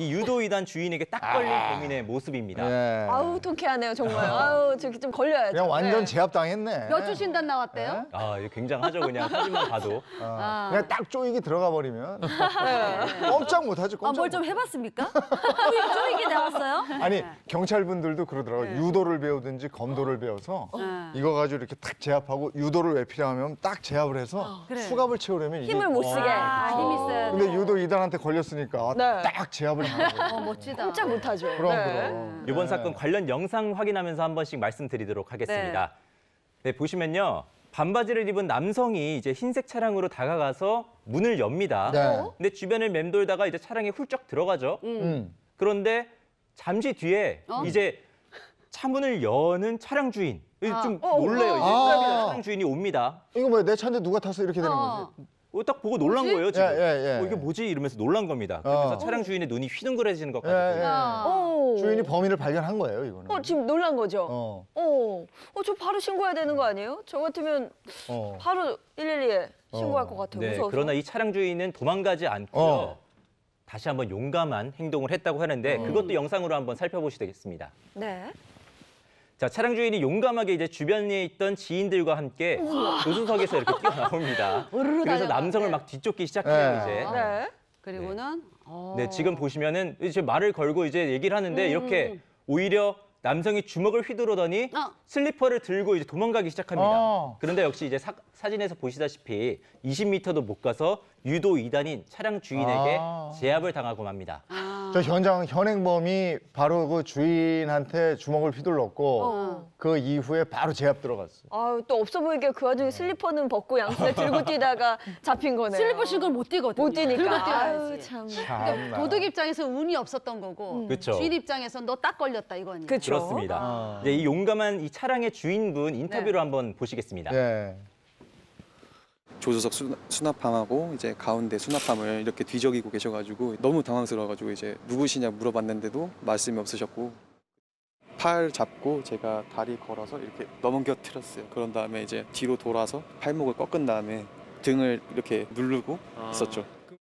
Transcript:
이 유도 이단 주인에게 딱 걸린 범인의 모습입니다. 예. 아우 통쾌하네요 정말. 아우 저기 좀 걸려야죠. 그냥 완전 네. 제압당했네. 몇 주 신단 나왔대요? 아, 이거 굉장하죠. 그냥 사진만 봐도. 어, 아. 그냥 딱 쪼이기 들어가 버리면 네. 꼼짝 못하지. 꼼짝 아, 뭘좀 못- 해봤습니까? 쪼이- 쪼이게 나왔어요? 아니 경찰분들도 그러더라고 요. 유도를 배우든지 검도를 배워서 네. 이거 가지고 이렇게 딱 제압하고 유도를 왜 필요하면 딱 제압을 해서 그래. 수갑을 채우려면 이게 힘을 못 쓰게. 아, 힘 있어야 돼. 근데 유도 이단한테 걸렸으니까 네. 딱 제압을. 어, 멋지다. 꼼짝 못하죠. 그럼 네. 그럼. 이번 네. 사건 관련 영상 확인하면서 한 번씩 말씀드리도록 하겠습니다. 네, 보시면요. 반바지를 입은 남성이 이제 흰색 차량으로 다가가서 문을 엽니다. 네. 근데 주변을 맴돌다가 이제 차량에 훌쩍 들어가죠. 음. 그런데 잠시 뒤에 어? 이제 차 문을 여는 차량 주인. 아. 좀 어, 놀래요. 이제 아. 차량 주인이 옵니다. 이거 뭐야 내 차인데 누가 탔어 이렇게 되는 어. 거지. 어, 딱 보고 놀란 뭐지? 거예요, 지금. 예, 예, 예. 어, 이게 뭐지? 이러면서 놀란 겁니다. 어. 차량 주인의 눈이 휘둥그레지는 것 예, 같아요. 예. 아. 오. 주인이 범인을 발견한 거예요 이거는. 어 지금 놀란 거죠. 어, 어. 어, 저 바로 신고해야 되는 거 아니에요? 저 같으면 어. 바로 112에 신고할 어. 것 같아요. 네, 무서워서. 그러나 이 차량 주인은 도망가지 않고요. 어. 다시 한번 용감한 행동을 했다고 하는데 그것도 영상으로 한번 살펴보시겠습니다. 네. 자, 차량 주인이 용감하게 이제 주변에 있던 지인들과 함께 조수석에서 이렇게 뛰어나옵니다. 그래서 달려가. 남성을 네. 막 뒤쫓기 시작해요, 네. 이제. 네. 그리고는 어. 네, 지금 보시면은 이제 말을 걸고 이제 얘기를 하는데 이렇게 오히려 남성이 주먹을 휘두르더니 어. 슬리퍼를 들고 이제 도망가기 시작합니다. 어. 그런데 역시 이제 사, 사진에서 보시다시피 20m도 못 가서 유도 이단인 차량 주인에게 아. 제압을 당하고 맙니다. 아. 저 현장 현행범이 바로 그 주인한테 주먹을 휘둘렀고 어. 그 이후에 바로 제압 들어갔어. 아유 또 없어 보이게 그 와중에 슬리퍼는 벗고 양손에 들고 뛰다가 잡힌 거네요. 슬리퍼 신고 못 뛰거든. 못 뛰니까. 들고 아유, 뛰어야지. 참. 참. 도둑 입장에서 운이 없었던 거고 그쵸. 주인 입장에서 너 딱 걸렸다 이거니. 그쵸. 그렇습니다. 아. 이제 이 용감한 이 차량의 주인분 인터뷰를 네. 한번 보시겠습니다. 예. 조수석 수납- 수납함하고 이제 가운데 수납함을 이렇게 뒤적이고 계셔가지고 너무 당황스러워가지고 이제 누구시냐 물어봤는데도 말씀이 없으셨고 팔 잡고 제가 다리 걸어서 이렇게 넘겨뜨렸어요. 그런 다음에 이제 뒤로 돌아서 팔목을 꺾은 다음에 등을 이렇게 누르고 있었죠.